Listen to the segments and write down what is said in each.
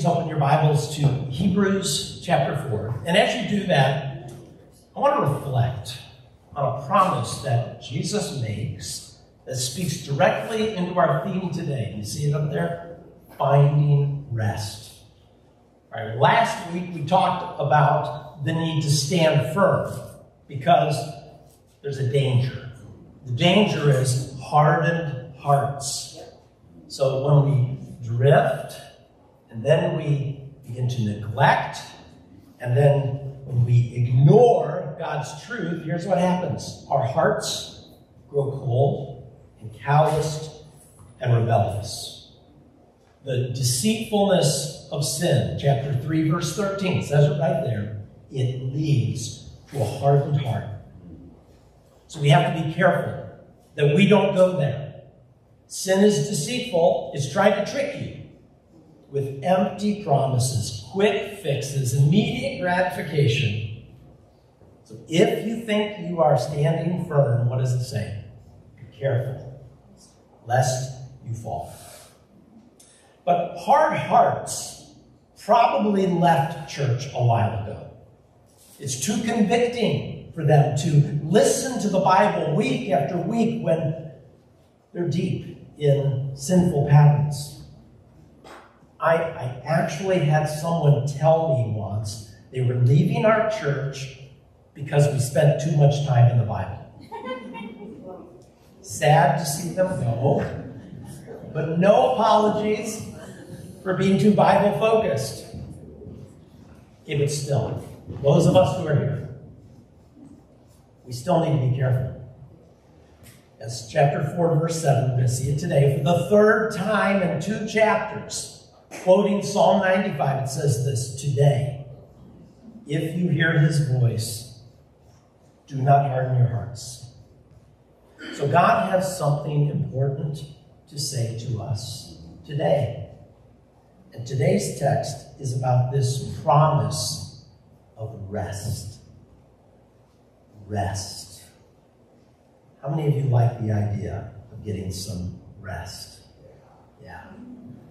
please open your Bibles to Hebrews chapter 4. And as you do that, I want to reflect on a promise that Jesus makes that speaks directly into our theme today. You see it up there? Finding rest. All right, last week we talked about the need to stand firm because there's a danger. The danger is hardened hearts. So when we drift, and then we begin to neglect, and then when we ignore God's truth, here's what happens our hearts grow cold and calloused and rebellious. The deceitfulness of sin, chapter 3, verse 13, says it right there. It leads to a hardened heart. So we have to be careful that we don't go there. Sin is deceitful, it's trying to trick you with empty promises, quick fixes, immediate gratification. So if you think you are standing firm, what does it say? Be careful, lest you fall. But hard hearts probably left church a while ago. It's too convicting for them to listen to the Bible week after week when they're deep in sinful patterns. I, I actually had someone tell me once they were leaving our church because we spent too much time in the Bible. Sad to see them go, but no apologies for being too Bible focused. Okay, but still, those of us who are here, we still need to be careful. As chapter 4, verse 7, we're going to see it today for the third time in two chapters. Quoting Psalm 95, it says this Today, if you hear his voice, do not harden your hearts. So, God has something important to say to us today. And today's text is about this promise of rest. Rest. How many of you like the idea of getting some rest?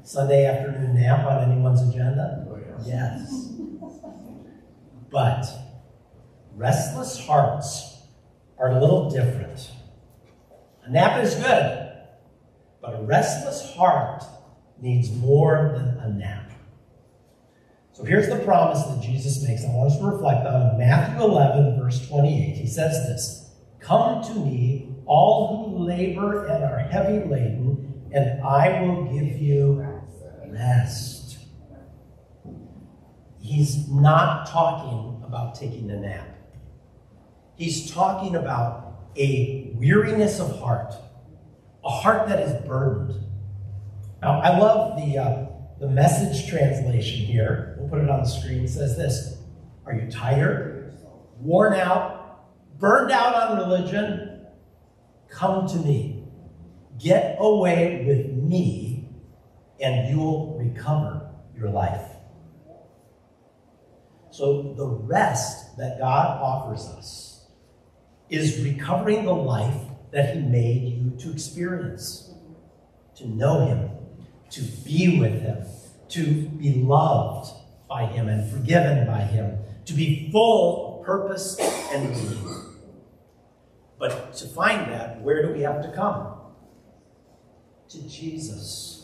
Sunday afternoon nap on anyone's agenda? Oh, yes. yes. But restless hearts are a little different. A nap is good, but a restless heart needs more than a nap. So here's the promise that Jesus makes. I want us to reflect on Matthew 11, verse 28. He says this Come to me, all who labor and are heavy laden, and I will give you rest. He's not talking about taking a nap. He's talking about a weariness of heart, a heart that is burdened. Now, I love the, uh, the message translation here. We'll put it on the screen. It says this Are you tired, worn out, burned out on religion? Come to me. Get away with me and you'll recover your life. So, the rest that God offers us is recovering the life that He made you to experience, to know Him, to be with Him, to be loved by Him and forgiven by Him, to be full of purpose and meaning. But to find that, where do we have to come? To Jesus.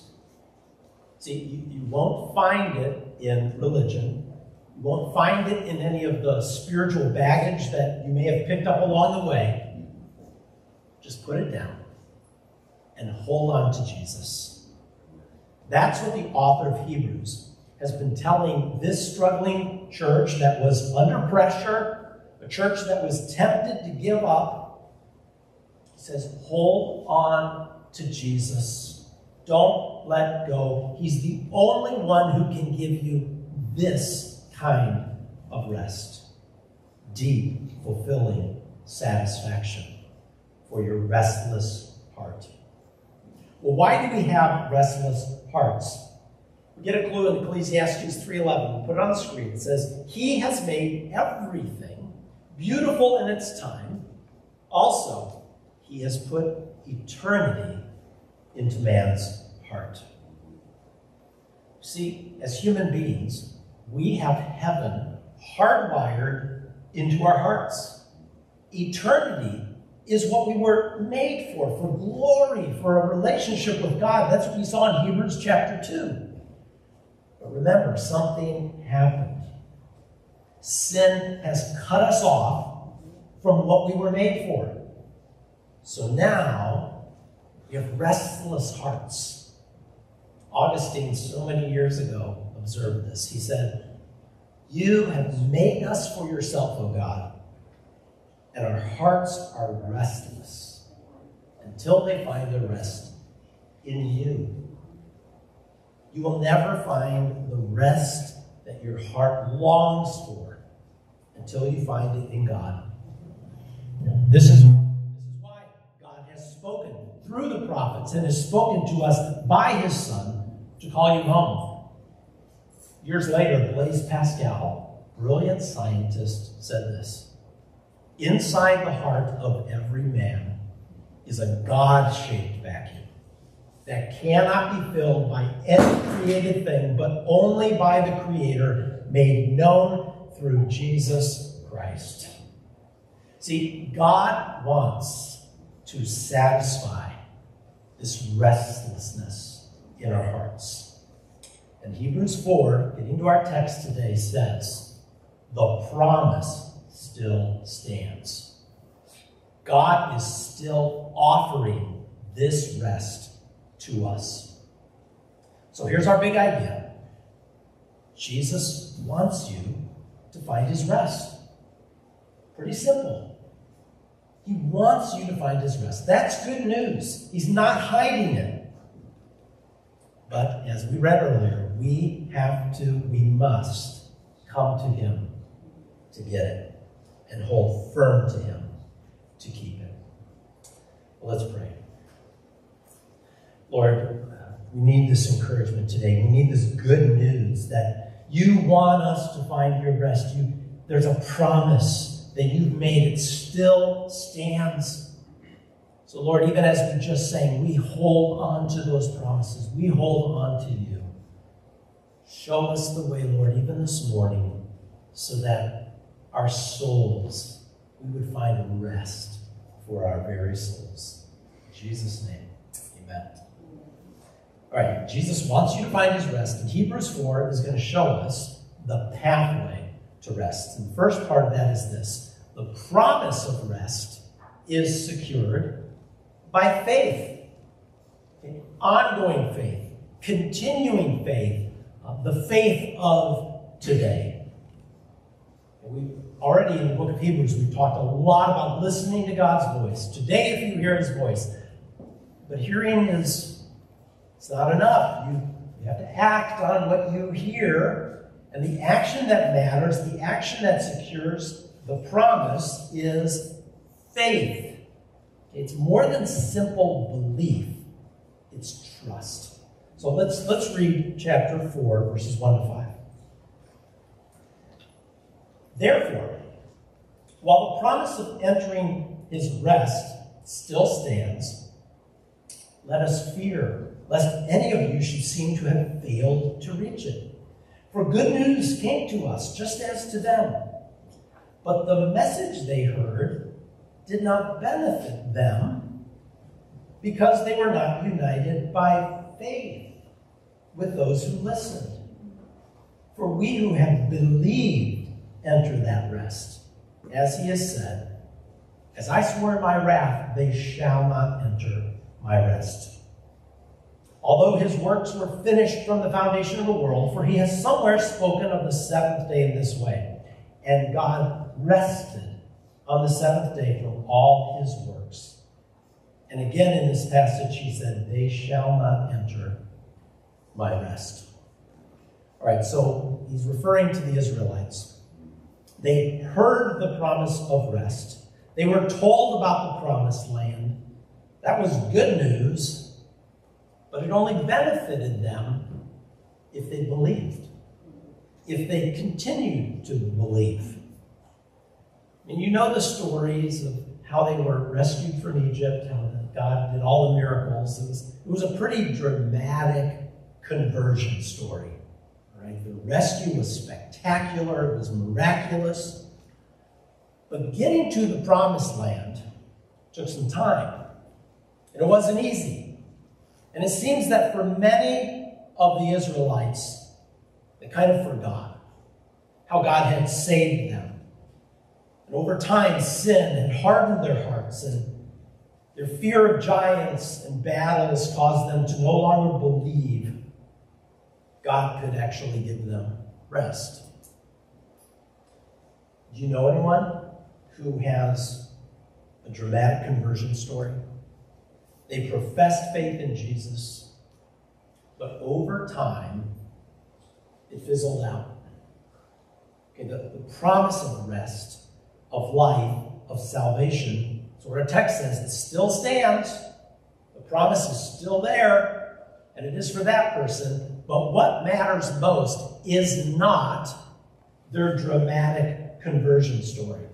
See, you, you won't find it in religion. You won't find it in any of the spiritual baggage that you may have picked up along the way. Just put it down and hold on to Jesus. That's what the author of Hebrews has been telling this struggling church that was under pressure, a church that was tempted to give up. He says, hold on to Jesus. Don't let go. He's the only one who can give you this kind of rest deep, fulfilling satisfaction for your restless heart. Well, why do we have restless hearts? We get a clue in Ecclesiastes 3.11. We'll put it on the screen. It says, He has made everything beautiful in its time. Also, He has put eternity into man's heart. See, as human beings, we have heaven hardwired into our hearts. Eternity is what we were made for, for glory, for a relationship with God. That's what we saw in Hebrews chapter 2. But remember, something happened. Sin has cut us off from what we were made for. So now we have restless hearts. Augustine, so many years ago, observed this. He said, You have made us for yourself, O God and our hearts are restless until they find their rest in you. You will never find the rest that your heart longs for until you find it in God. This is, why God has spoken through the prophets and has spoken to us by his Son to call you home. Years later, Blaise Pascal, brilliant scientist, said this. Inside the heart of every man is a God shaped vacuum that cannot be filled by any created thing, but only by the Creator made known through Jesus Christ. See, God wants to satisfy this restlessness in our hearts. And Hebrews 4, getting to our text today, says, the promise still stands. God is still offering this rest to us. So here's our big idea Jesus wants you to find his rest. Pretty simple. He wants you to find his rest. That's good news. He's not hiding it. But as we read earlier, we have to, we must come to him to get it and hold firm to Him to keep it. Well, let's pray. Lord, we need this encouragement today. We need this good news that you want us to find your rest. You, there's a promise that you've made. It still stands. So, Lord, even as we just sang, we hold on to those promises. We hold on to you. Show us the way, Lord, even this morning, so that our souls, we would find rest for our very souls. In Jesus' name, amen. All right, Jesus wants you to find his rest, and Hebrews 4 is going to show us the pathway to rest. And the first part of that is this the promise of rest is secured by faith, okay? ongoing faith, continuing faith, uh, the faith of today. we already in the book of Hebrews, we've talked a lot about listening to God's voice. Today, if you hear his voice, but hearing is it's not enough. You, you have to act on what you hear, and the action that matters, the action that secures the promise is faith. It's more than simple belief, it's trust. So let's let's read chapter 4, verses 1 to 5. Therefore, while the promise of entering his rest still stands, let us fear lest any of you should seem to have failed to reach it. For good news came to us, just as to them. But the message they heard did not benefit them because they were not united by faith with those who listened. For we who have believed enter that rest. As he has said, As I swore in my wrath, they shall not enter my rest. Although his works were finished from the foundation of the world, for he has somewhere spoken of the seventh day in this way, and God rested on the seventh day from all his works. And again in this passage, he said, They shall not enter my rest. All right, so he's referring to the Israelites. They heard the promise of rest. They were told about the promised land. That was good news, but it only benefited them if they believed, if they continued to believe. And you know the stories of how they were rescued from Egypt, how God did all the miracles. It was, it was a pretty dramatic conversion story. Right? The rescue was spectacular, it was miraculous. But getting to the promised land took some time. And it wasn't easy. And it seems that for many of the Israelites, they kind of forgot how God had saved them. And over time, sin had hardened their hearts, and their fear of giants and battles caused them to no longer believe God could actually give them rest. Do you know anyone who has a dramatic conversion story? They professed faith in Jesus, but over time, it fizzled out. Okay, the, the promise of rest, of life, of salvation, so our text says it still stands. The promise is still there, and it is for that person. But what matters most is not their dramatic conversion story.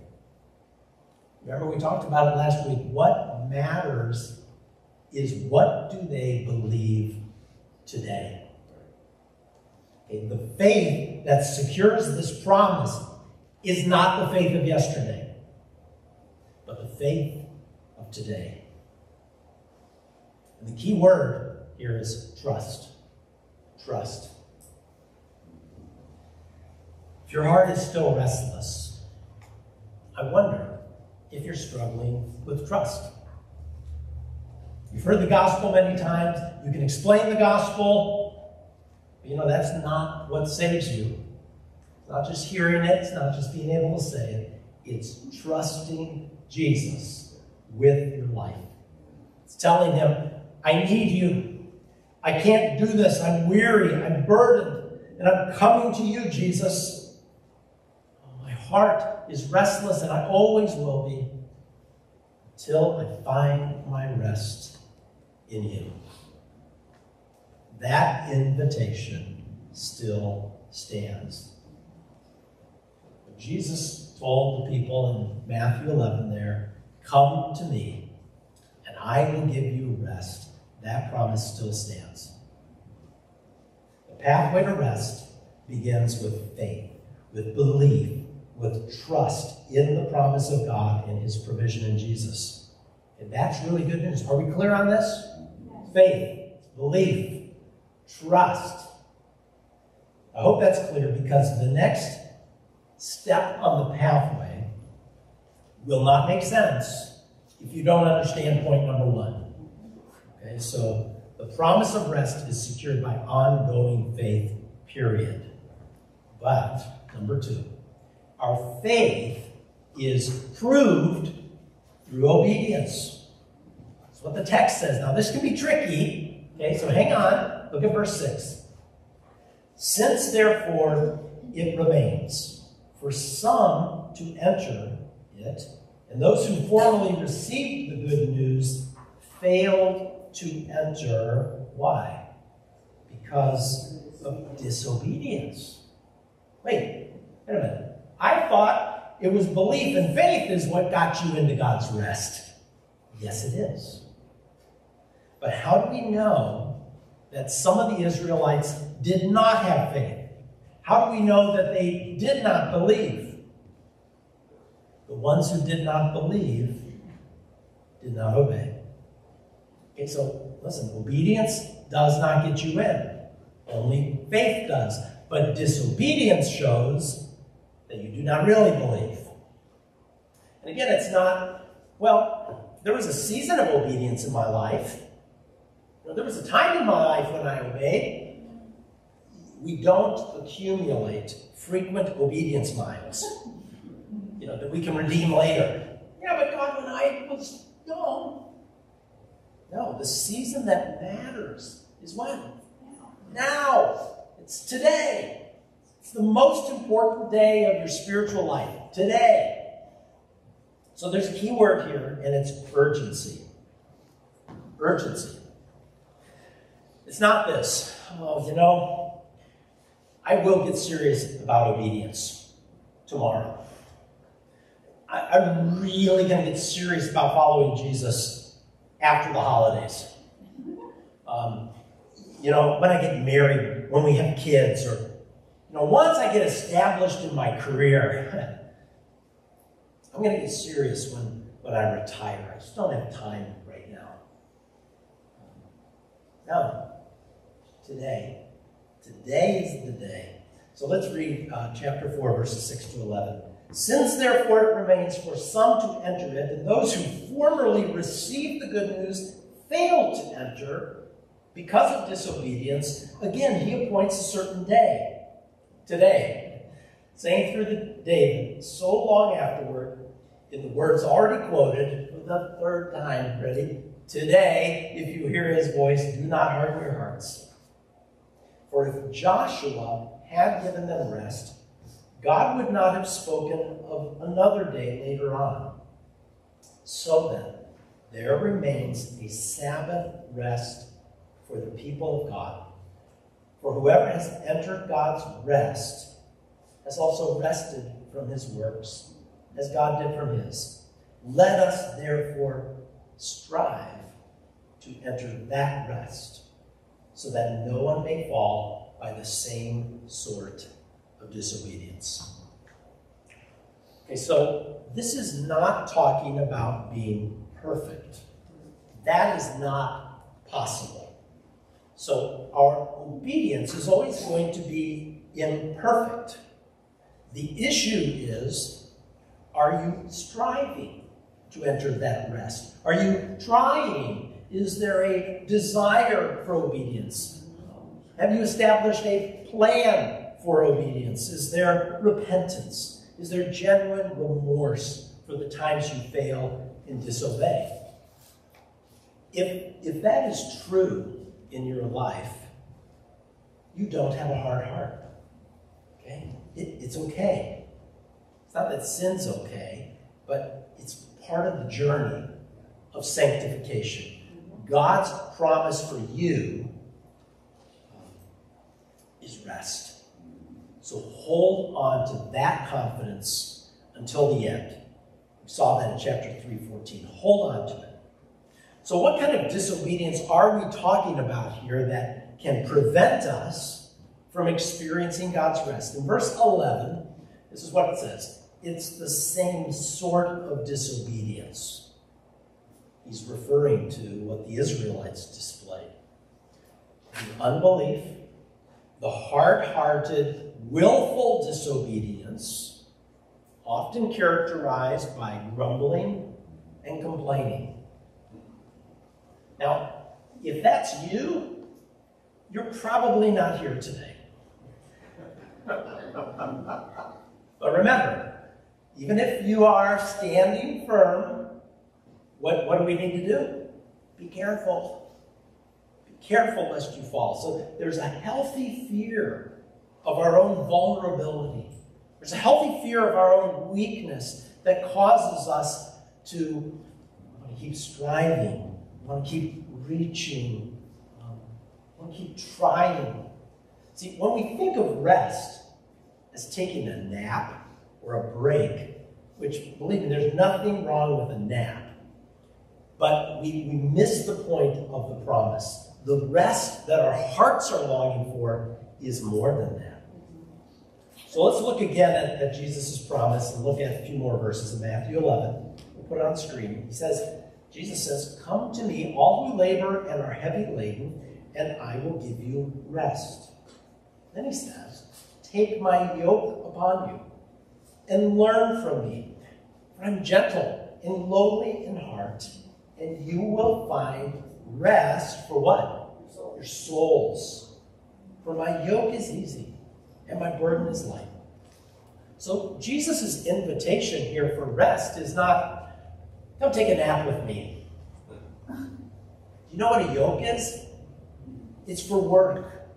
Remember, we talked about it last week. What matters is what do they believe today? Okay, the faith that secures this promise is not the faith of yesterday, but the faith of today. And the key word here is trust. Trust. If your heart is still restless, I wonder if you're struggling with trust. You've heard the gospel many times. You can explain the gospel. But you know, that's not what saves you. Not just hearing it, it's not just being able to say it. It's trusting Jesus with your life. It's telling him, I need you. I can't do this. I'm weary. I'm burdened. And I'm coming to you, Jesus. My heart is restless, and I always will be until I find my rest in you. That invitation still stands. Jesus told the people in Matthew 11 there, Come to me, and I will give you rest. That promise still stands. The pathway to rest begins with faith, with belief, with trust in the promise of God and his provision in Jesus. And that's really good news. Are we clear on this? Faith, belief, trust. I hope that's clear because the next step on the pathway will not make sense if you don't understand point number one. Okay, so the promise of rest is secured by ongoing faith, period. But, number two, our faith is proved through obedience. That's what the text says. Now, this can be tricky. Okay, so hang on. Look at verse 6. Since, therefore, it remains for some to enter it, and those who formerly received the good news failed to enter. Why? Because of disobedience. Wait, wait a minute. I thought it was belief and faith is what got you into God's rest. Yes, it is. But how do we know that some of the Israelites did not have faith? How do we know that they did not believe? The ones who did not believe did not obey. Okay, so listen, obedience does not get you in. Only faith does. But disobedience shows that you do not really believe. And again, it's not, well, there was a season of obedience in my life. there was a time in my life when I obeyed we don't accumulate frequent obedience miles, you know, that we can redeem later. Yeah, but God, when I was young. No, the season that matters is when? Now. It's today. It's the most important day of your spiritual life. Today. So there's a key word here, and it's urgency. Urgency. It's not this. Oh, you know, I will get serious about obedience tomorrow. I, am really going to get serious about following Jesus after the holidays. Um, you know, when I get married, when we have kids, or you know, once I get established in my career, I'm going to get serious when, when I retire. I just don't have time right now. No. Today. Today is the day. So let's read uh, chapter 4, verses 6 to 11. Since therefore it remains for some to enter it, and those who formerly received the good news failed to enter because of disobedience, again he appoints a certain day, today, saying through the David, so long afterward, in the words already quoted for the third time, ready? Today, if you hear his voice, do not harden your hearts. For if Joshua had given them rest, God would not have spoken of another day later on. So then, there remains a Sabbath rest for the people of God. For whoever has entered God's rest has also rested from his works, as God did from his. Let us therefore strive to enter that rest, so that no one may fall by the same sort of disobedience. Okay, so this is not talking about being perfect. That is not possible. So our obedience is always going to be imperfect. The issue is are you striving to enter that rest? Are you trying? Is there a desire for obedience? Have you established a plan for obedience? Is there repentance? Is there genuine remorse for the times you fail and disobey? If, if that is true in your life, you don't have a hard heart. Okay? It, it's okay. It's not that sin's okay, but it's part of the journey of sanctification. God's promise for you um, is rest. So hold on to that confidence until the end. We saw that in chapter 3:14. Hold on to it. So what kind of disobedience are we talking about here that can prevent us from experiencing God's rest? In verse 11, this is what it says. It's the same sort of disobedience. He's referring to what the Israelites displayed. The unbelief, the hard-hearted, willful disobedience, often characterized by grumbling and complaining. Now, if that's you, you're probably not here today. but remember, even if you are standing firm, what, what do we need to do? Be careful. Be careful lest you fall. So there's a healthy fear of our own vulnerability. There's a healthy fear of our own weakness that causes us to keep striving, want to keep reaching, um, want to keep trying. See, when we think of rest as taking a nap or a break, which, believe me, there's nothing wrong with a nap, but we, we miss the point of the promise. The rest that our hearts are longing for is more than that. So let's look again at, at Jesus' promise and look at a few more verses in Matthew 11. We'll put it on screen. He says, Jesus says, Come to me, all who labor and are heavy laden, and I will give you rest. Then he says, Take my yoke upon you and learn from me, for I'm gentle and lowly in heart, and you will find rest for what? Your souls. For my yoke is easy and my burden is light. So Jesus' invitation here for rest is not, come take a nap with me. You know what a yoke is? It's for work.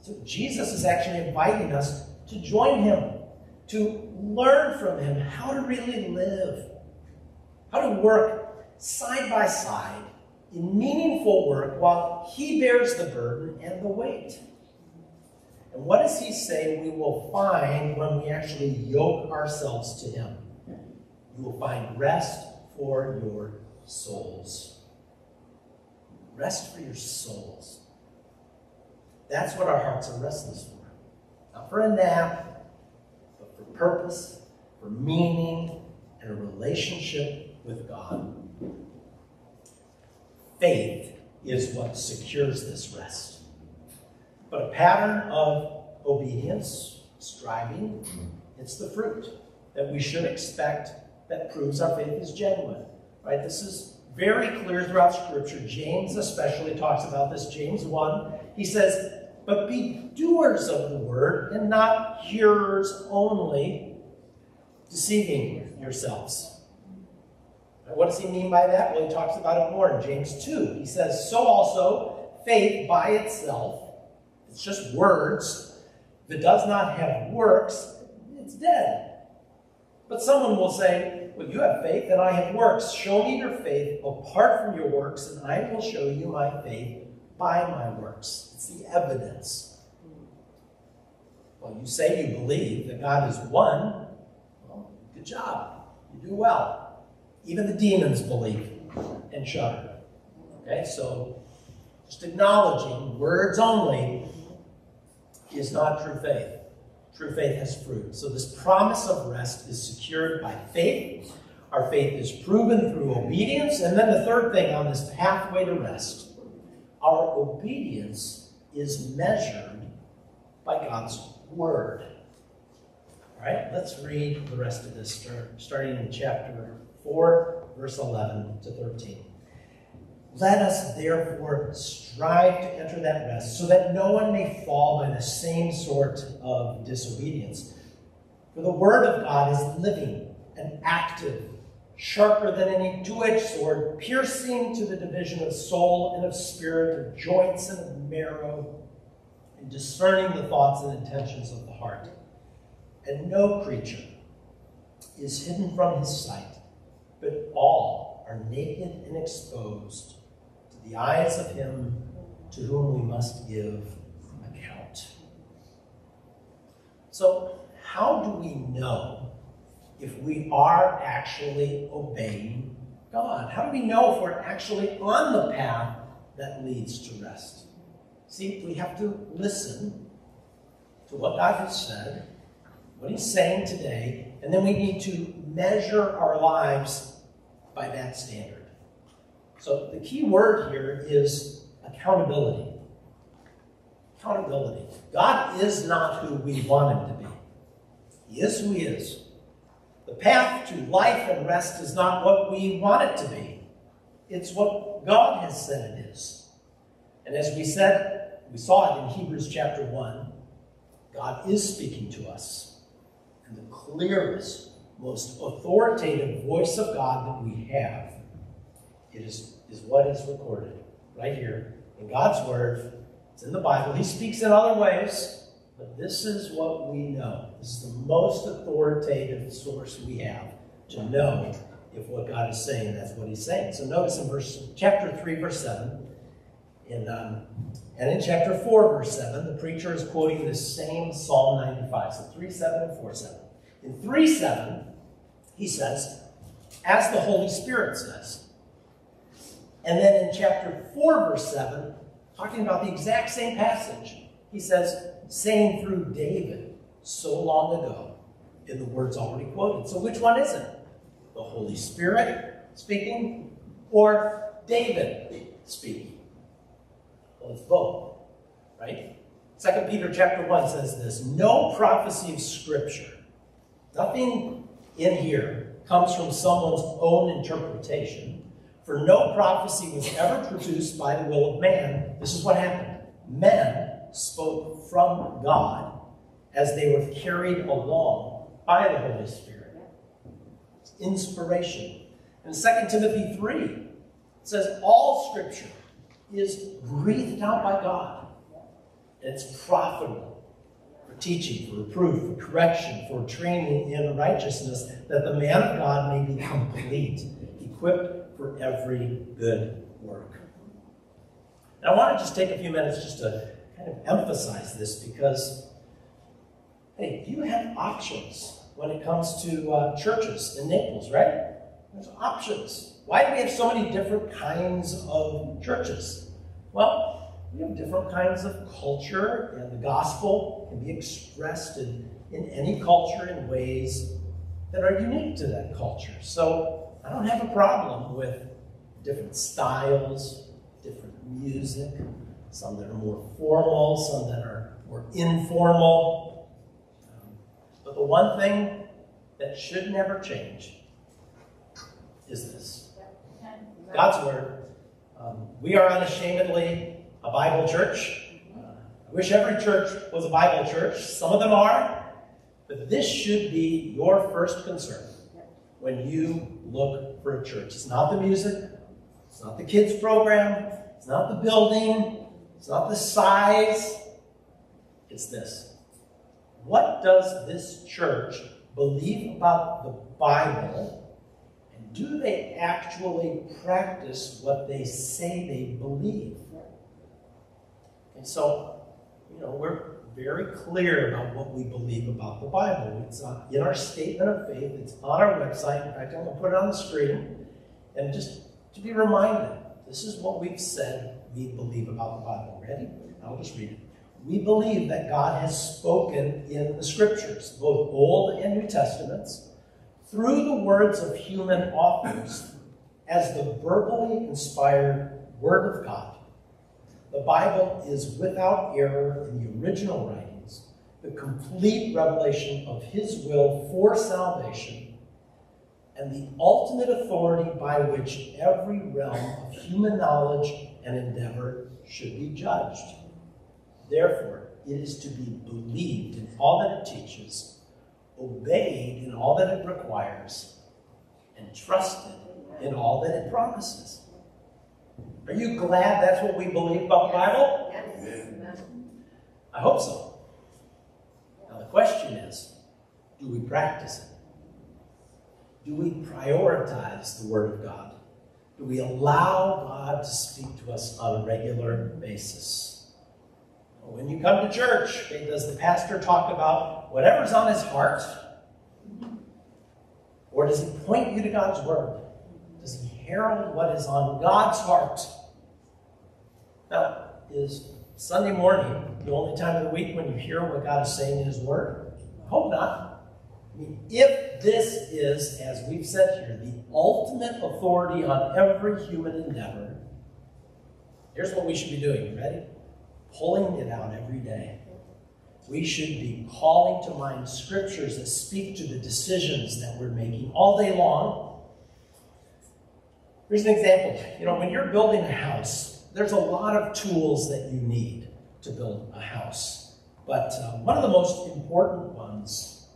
So Jesus is actually inviting us to join him, to learn from him how to really live, how to work side by side in meaningful work while he bears the burden and the weight. And what does he say we will find when we actually yoke ourselves to him? You will find rest for your souls. Rest for your souls. That's what our hearts are restless for. not for a nap, but for purpose, for meaning, and a relationship with God. Faith is what secures this rest. But a pattern of obedience, striving, it's the fruit that we should expect that proves our faith is genuine. Right? This is very clear throughout Scripture. James especially talks about this. James 1, he says, But be doers of the word and not hearers only, deceiving yourselves. What does he mean by that? Well, he talks about it more in James 2. He says, So also, faith by itself, it's just words, that does not have works, it's dead. But someone will say, Well, you have faith and I have works. Show me your faith apart from your works, and I will show you my faith by my works. It's the evidence. Well, you say you believe that God is one. Well, good job. You do well. Even the demons believe and shudder. Okay, so just acknowledging words only is not true faith. True faith has fruit. So this promise of rest is secured by faith. Our faith is proven through obedience. And then the third thing on this pathway to rest, our obedience is measured by God's word. All right, let's read the rest of this, starting in chapter 4, verse 11 to 13. Let us therefore strive to enter that rest, so that no one may fall by the same sort of disobedience. For the word of God is living and active, sharper than any two-edged sword, piercing to the division of soul and of spirit, of joints and of marrow, and discerning the thoughts and intentions of the heart. And no creature is hidden from his sight, but all are naked and exposed to the eyes of him to whom we must give account. So, how do we know if we are actually obeying God? How do we know if we're actually on the path that leads to rest? See, we have to listen to what God has said, what He's saying today, and then we need to measure our lives by that standard. So the key word here is accountability. Accountability. God is not who we want him to be. He is who he is. The path to life and rest is not what we want it to be. It's what God has said it is. And as we said, we saw it in Hebrews chapter 1, God is speaking to us. And the clearest, most authoritative voice of God that we have it is, is what is recorded right here in God's Word. It's in the Bible. He speaks in other ways, but this is what we know. This is the most authoritative source we have to know if what God is saying, that's what he's saying. So notice in verse chapter 3, verse 7, in, um, and in chapter 4, verse 7, the preacher is quoting the same Psalm 95. So 3, 7, and 4, 7. In 3, 7, he says, as the Holy Spirit says, and then in chapter 4, verse 7, talking about the exact same passage, he says, saying through David so long ago, in the words already quoted. So which one is it? The Holy Spirit speaking or David speaking? Well, it's both, right? 2 Peter chapter 1 says this, no prophecy of Scripture, nothing in here comes from someone's own interpretation for no prophecy was ever produced by the will of man. This is what happened. Men spoke from God as they were carried along by the Holy Spirit. It's inspiration. In 2 Timothy 3, it says, All scripture is breathed out by God. And it's profitable for teaching, for reproof, for correction, for training in righteousness, that the man of God may be complete, equipped for every good work. And I want to just take a few minutes just to kind of emphasize this because, hey, you have options when it comes to uh, churches in Naples, right? There's options. Why do we have so many different kinds of churches? Well, we have different kinds of culture, and the gospel can be expressed in, in any culture in ways that are unique to that culture. So I don't have a problem with different styles, different music, some that are more formal, some that are more informal. Um, but the one thing that should never change is this God's Word. Um, we are unashamedly a Bible church. I wish every church was a Bible church. Some of them are. But this should be your first concern when you look for a church. It's not the music, it's not the kids' program, it's not the building, it's not the size. It's this. What does this church believe about the Bible? And do they actually practice what they say they believe? And so, you know, we're very clear about what we believe about the Bible. It's in our statement of faith, it's on our website. In fact, I'm going to put it on the screen. And just to be reminded, this is what we've said we believe about the Bible. Ready? I'll just read it. We believe that God has spoken in the scriptures, both Old and New Testaments, through the words of human authors as the verbally inspired Word of God the Bible is without error in the original writings, the complete revelation of His will for salvation, and the ultimate authority by which every realm of human knowledge and endeavor should be judged. Therefore, it is to be believed in all that it teaches, obeyed in all that it requires, and trusted in all that it promises. Are you glad that's what we believe about the Bible? Yes. I hope so. Now the question is, do we practice it? Do we prioritize the Word of God? Do we allow God to speak to us on a regular basis? When you come to church, does the pastor talk about whatever's on his heart? Or does he point you to God's Word? Does he herald what is on God's heart? Now, is Sunday morning the only time of the week when you hear what God is saying in His Word? I hope not. I mean, if this is, as we've said here, the ultimate authority on every human endeavor, here's what we should be doing. You ready? Pulling it out every day. We should be calling to mind scriptures that speak to the decisions that we're making all day long Here's an example. You know, when you're building a house, there's a lot of tools that you need to build a house. But uh, one of the most important ones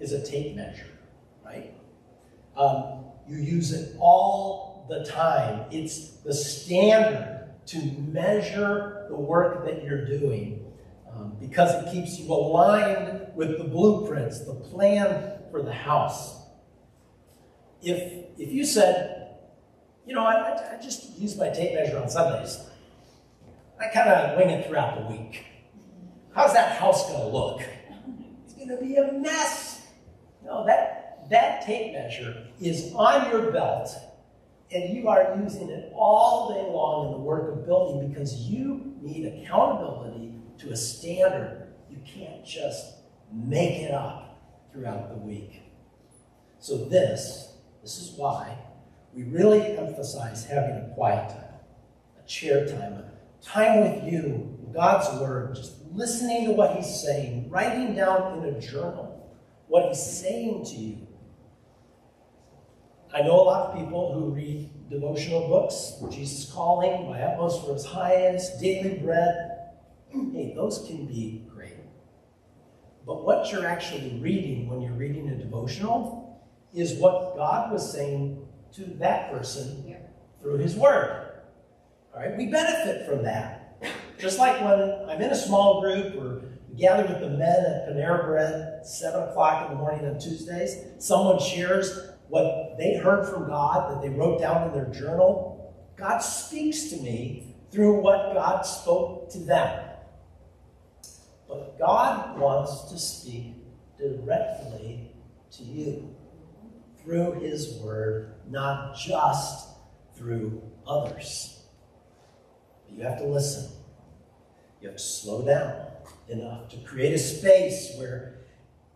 is a tape measure, right? Um, you use it all the time. It's the standard to measure the work that you're doing um, because it keeps you aligned with the blueprints, the plan for the house. If, if you said, you know, I, I just use my tape measure on Sundays. I kind of wing it throughout the week. How's that house going to look? It's going to be a mess. No, that, that tape measure is on your belt, and you are using it all day long in the work of building because you need accountability to a standard. You can't just make it up throughout the week. So this, this is why we really emphasize having a quiet time, a chair time, a time with you, God's Word, just listening to what He's saying, writing down in a journal what He's saying to you. I know a lot of people who read devotional books, Jesus Calling, My Utmost for His Highest, Daily Bread. Hey, those can be great. But what you're actually reading when you're reading a devotional is what God was saying to that person yeah. through his word. All right, we benefit from that. Just like when I'm in a small group or gather with the men at Panera Bread 7 o'clock in the morning on Tuesdays, someone shares what they heard from God that they wrote down in their journal. God speaks to me through what God spoke to them. But God wants to speak directly to you through His Word, not just through others. You have to listen. You have to slow down enough to create a space where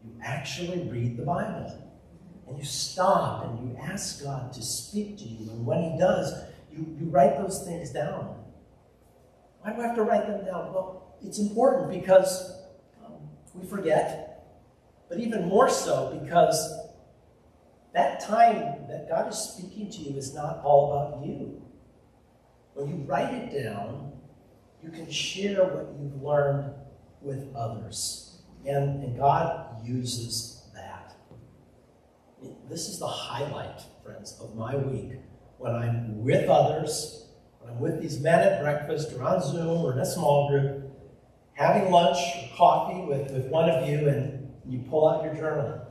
you actually read the Bible. And you stop and you ask God to speak to you. And when He does, you, you write those things down. Why do I have to write them down? Well, it's important because um, we forget, but even more so because that time that God is speaking to you is not all about you. When you write it down, you can share what you've learned with others. And, and God uses that. This is the highlight, friends, of my week when I'm with others, when I'm with these men at breakfast or on Zoom or in a small group, having lunch or coffee with, with one of you, and you pull out your journal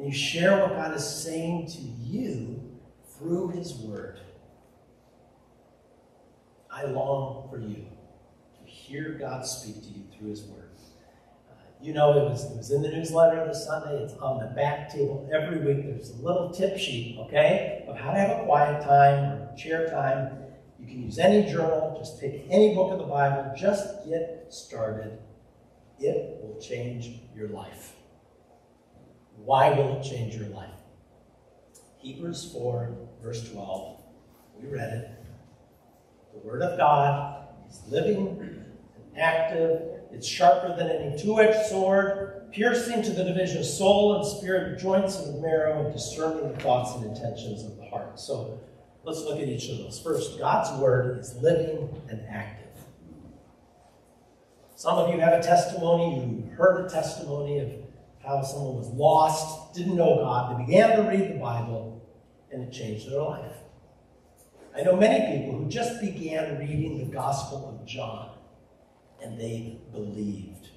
and you share what God is saying to you through His Word. I long for you to hear God speak to you through His Word. Uh, you know, it was, it was in the newsletter this Sunday. It's on the back table every week. There's a little tip sheet, okay, of how to have a quiet time or chair time. You can use any journal, just pick any book of the Bible, just get started. It will change your life. Why will it change your life? Hebrews 4, verse 12. We read it. The Word of God is living and active. It's sharper than any two edged sword, piercing to the division of soul and spirit, joints and marrow, and discerning the thoughts and intentions of the heart. So let's look at each of those. First, God's Word is living and active. Some of you have a testimony, you heard a testimony of how someone was lost, didn't know God. They began to read the Bible, and it changed their life. I know many people who just began reading the Gospel of John, and they believed.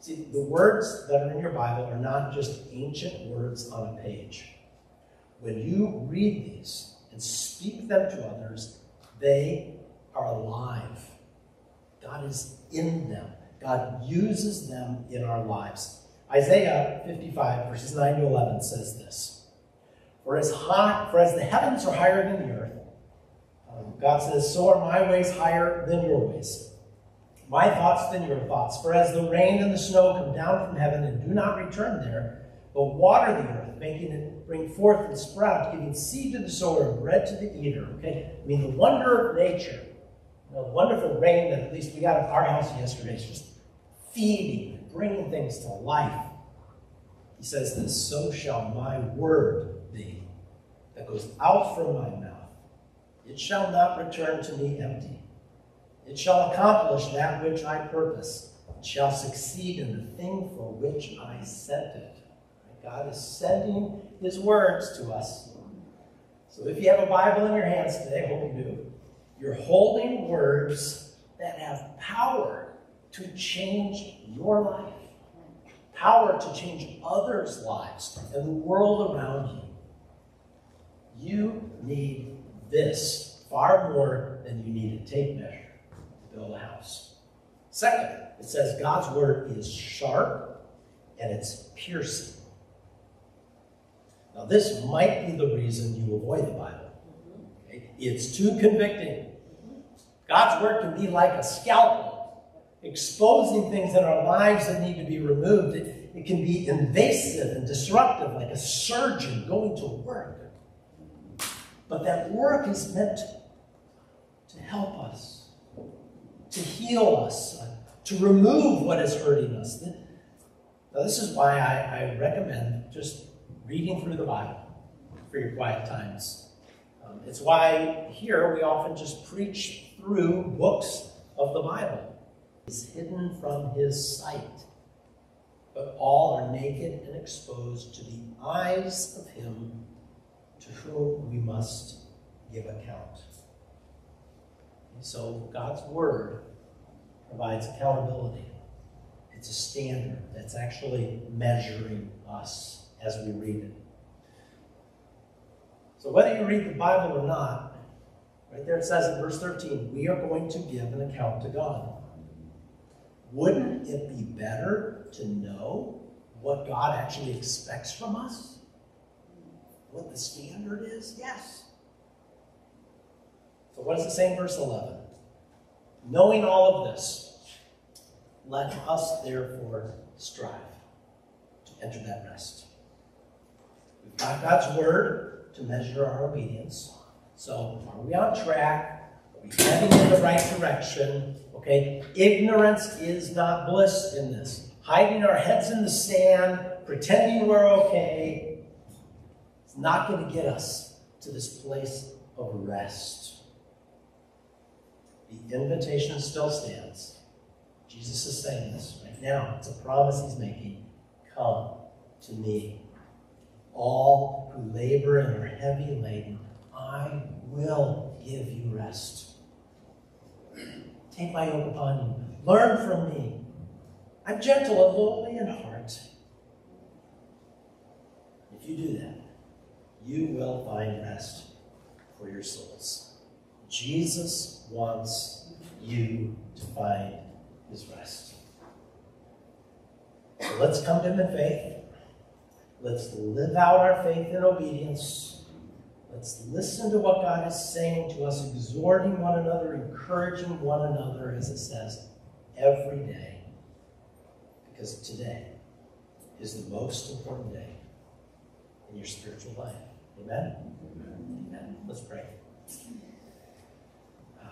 See, the words that are in your Bible are not just ancient words on a page. When you read these and speak them to others, they are alive. God is in them. God uses them in our lives. Isaiah 55, verses 9 to 11 says this For as, high, for as the heavens are higher than the earth, um, God says, so are my ways higher than your ways, my thoughts than your thoughts. For as the rain and the snow come down from heaven and do not return there, but water the earth, making it bring forth and sprout, giving seed to the sower and bread to the eater. Okay? I mean, the wonder of nature, the wonderful rain that at least we got at our house yesterday is just feeding bringing things to life. He says this, so shall my word be that goes out from my mouth. It shall not return to me empty. It shall accomplish that which I purpose. It shall succeed in the thing for which I sent it. God is sending his words to us. So if you have a Bible in your hands today, I hope you do, you're holding words that have power to change your life, power to change others' lives and the world around you. You need this far more than you need a tape measure to build a house. Second, it says God's word is sharp and it's piercing. Now, this might be the reason you avoid the Bible. Okay? It's too convicting. God's word can be like a scalpel exposing things in our lives that need to be removed. It, it can be invasive and disruptive, like a surgeon going to work. But that work is meant to help us, to heal us, to remove what is hurting us. Now, this is why I, I recommend just reading through the Bible for your quiet times. Um, it's why here we often just preach through books of the Bible is hidden from his sight, but all are naked and exposed to the eyes of him to whom we must give account. And so God's word provides accountability. It's a standard that's actually measuring us as we read it. So whether you read the Bible or not, right there it says in verse 13, we are going to give an account to God. Wouldn't it be better to know what God actually expects from us? What the standard is? Yes. So what does it say in verse 11? Knowing all of this, let us therefore strive to enter that rest. We've got God's word to measure our obedience. So, are we on track? Are we heading in the right direction? Okay? Ignorance is not bliss in this. Hiding our heads in the sand, pretending we're okay, it's not going to get us to this place of rest. The invitation still stands. Jesus is saying this right now. It's a promise he's making. Come to me, all who labor and are heavy laden. I will give you rest. Take my yoke upon you. Learn from me. I'm gentle and lowly in heart. If you do that, you will find rest for your souls. Jesus wants you to find his rest. So let's come to him in faith. Let's live out our faith in obedience. Let's listen to what God is saying to us, exhorting one another, encouraging one another, as it says, every day. Because today is the most important day in your spiritual life. Amen? Amen. Amen. Let's pray. Uh,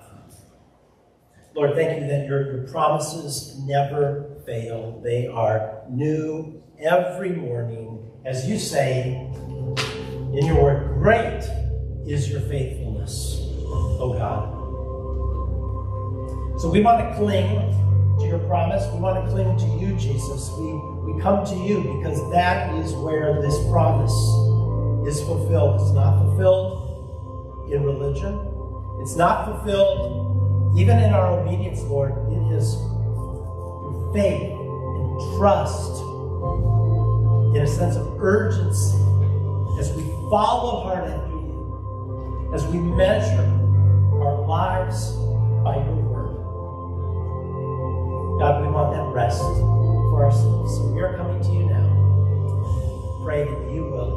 Lord, thank you that your, your promises never fail. They are new every morning. As you say in your word, great is your faithfulness, oh God. So we want to cling to your promise. We want to cling to you, Jesus. We, we come to you because that is where this promise is fulfilled. It's not fulfilled in religion. It's not fulfilled even in our obedience, Lord. It is through faith and trust in a sense of urgency as we follow hard after you as we measure our lives by your word. God, we want that rest for our souls. So we are coming to you now. Pray that you will.